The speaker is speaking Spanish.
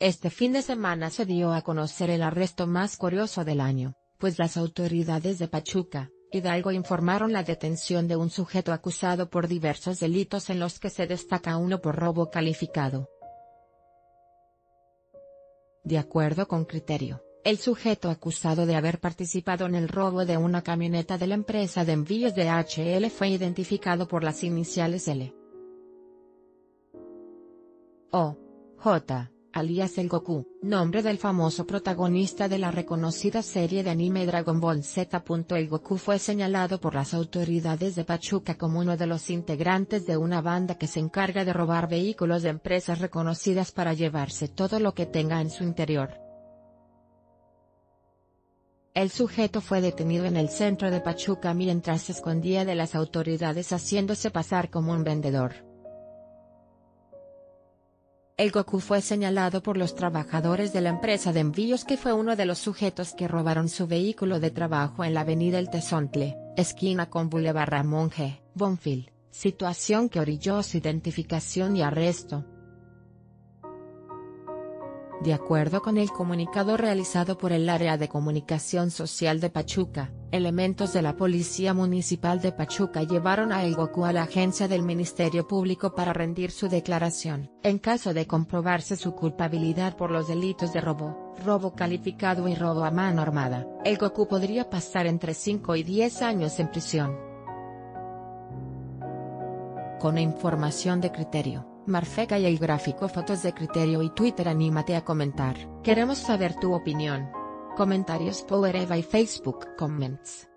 Este fin de semana se dio a conocer el arresto más curioso del año, pues las autoridades de Pachuca, Hidalgo informaron la detención de un sujeto acusado por diversos delitos en los que se destaca uno por robo calificado. De acuerdo con criterio, el sujeto acusado de haber participado en el robo de una camioneta de la empresa de envíos de HL fue identificado por las iniciales L. O. J alias el Goku, nombre del famoso protagonista de la reconocida serie de anime Dragon Ball Z. El Goku fue señalado por las autoridades de Pachuca como uno de los integrantes de una banda que se encarga de robar vehículos de empresas reconocidas para llevarse todo lo que tenga en su interior. El sujeto fue detenido en el centro de Pachuca mientras se escondía de las autoridades haciéndose pasar como un vendedor. El Goku fue señalado por los trabajadores de la empresa de envíos que fue uno de los sujetos que robaron su vehículo de trabajo en la avenida El Tezontle, esquina con Boulevard Ramón G. Bonfil, situación que orilló su identificación y arresto. De acuerdo con el comunicado realizado por el Área de Comunicación Social de Pachuca, elementos de la Policía Municipal de Pachuca llevaron a El Goku a la agencia del Ministerio Público para rendir su declaración. En caso de comprobarse su culpabilidad por los delitos de robo, robo calificado y robo a mano armada, El Goku podría pasar entre 5 y 10 años en prisión. Con información de criterio. Marfeca y el gráfico Fotos de Criterio y Twitter anímate a comentar. Queremos saber tu opinión. Comentarios Power Eva y Facebook Comments.